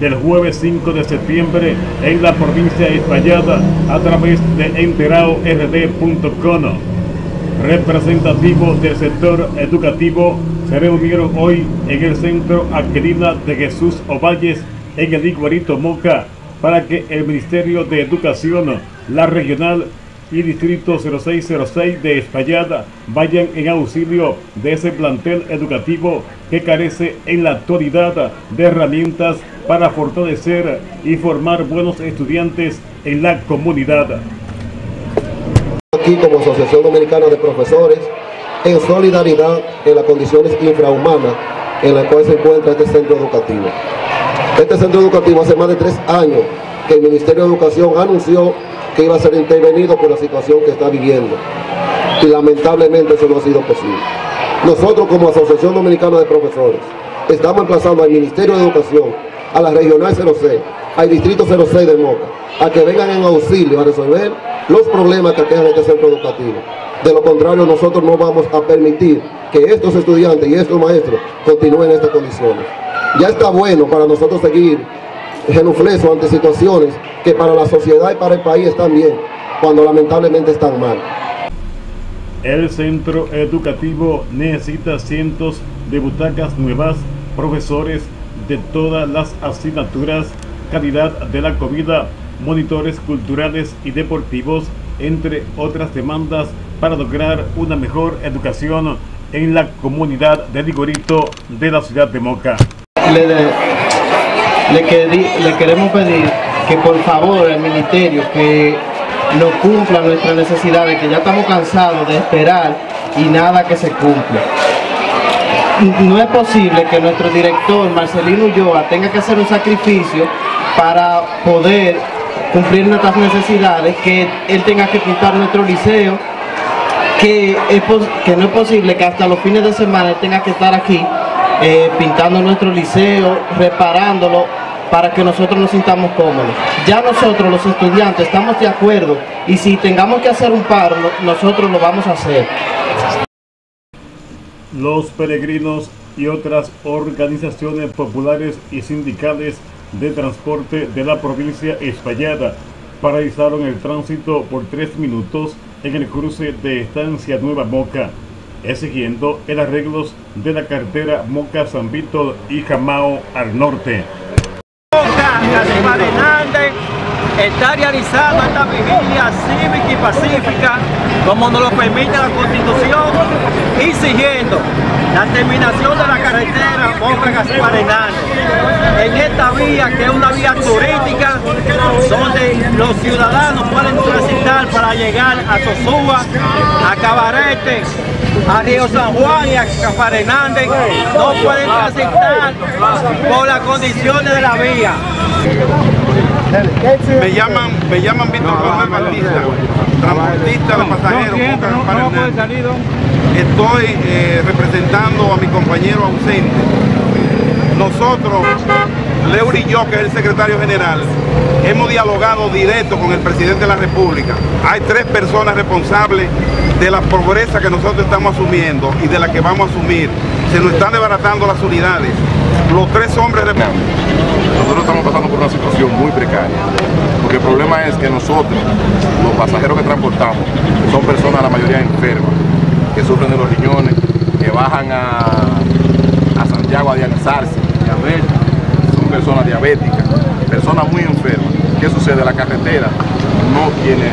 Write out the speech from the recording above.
del jueves 5 de septiembre en la provincia de Espaillada a través de enteraord.com. Representativos del sector educativo se reunieron hoy en el Centro Aquilina de Jesús Ovalles en el Iguarito Moca para que el Ministerio de Educación, la regional y Distrito 0606 de Espaillada vayan en auxilio de ese plantel educativo que carece en la actualidad de herramientas para fortalecer y formar buenos estudiantes en la comunidad. Aquí como Asociación Dominicana de Profesores, en solidaridad en las condiciones infrahumanas en las cuales se encuentra este centro educativo. Este centro educativo hace más de tres años que el Ministerio de Educación anunció que iba a ser intervenido por la situación que está viviendo. Y lamentablemente eso no ha sido posible. Nosotros como Asociación Dominicana de Profesores estamos emplazando al Ministerio de Educación, a la Regional 06, al Distrito 06 de Moca, a que vengan en auxilio a resolver los problemas que aquejan este centro educativo. De lo contrario, nosotros no vamos a permitir que estos estudiantes y estos maestros continúen en estas condiciones. Ya está bueno para nosotros seguir genufleso ante situaciones que para la sociedad y para el país están bien, cuando lamentablemente están mal. El centro educativo necesita cientos de butacas nuevas, profesores de todas las asignaturas, calidad de la comida, monitores culturales y deportivos, entre otras demandas para lograr una mejor educación en la comunidad de Ligorito de la ciudad de Moca. Le, le, le queremos pedir que por favor el ministerio que nos cumpla nuestras necesidades, que ya estamos cansados de esperar y nada que se cumpla. No es posible que nuestro director Marcelino Ulloa tenga que hacer un sacrificio para poder cumplir nuestras necesidades, que él tenga que pintar nuestro liceo, que, no es posible que hasta los fines de semana él tenga que estar aquí eh, pintando nuestro liceo, reparándolo, para que nosotros nos sintamos cómodos. Ya nosotros los estudiantes estamos de acuerdo y si tengamos que hacer un paro, nosotros lo vamos a hacer. Los peregrinos y otras organizaciones populares y sindicales de transporte de la provincia Espaillada paralizaron el tránsito por tres minutos en el cruce de Estancia Nueva Moca, exigiendo el arreglo de la carretera Moca-San Víctor y Jamao al norte. está realizando esta vigilia cívica y pacífica como nos lo permite la Constitución, exigiendo la terminación de la carretera Moca Gaspar en esta vía que es una vía turística donde los ciudadanos pueden transitar para llegar a Sosúa, a Cabarete, a Río San Juan y a Gaspar no pueden transitar por las condiciones de la vía. Me llaman, me llaman Víctor Manuel Batista, transportista de pasajeros. Estoy eh, representando a mi compañero ausente. Nosotros, Leury y yo, que es el secretario general, hemos dialogado directo con el presidente de la República. Hay tres personas responsables de la pobreza que nosotros estamos asumiendo y de la que vamos a asumir. Se nos están desbaratando las unidades. Los tres hombres... Nosotros estamos pasando por una situación muy precaria, porque el problema es que nosotros, los pasajeros que transportamos, son personas la mayoría enfermas, que sufren de los riñones, que bajan a, Santiago a dializarse, diabetes, son personas diabéticas, personas muy enfermas. ¿Qué sucede? La carretera no tiene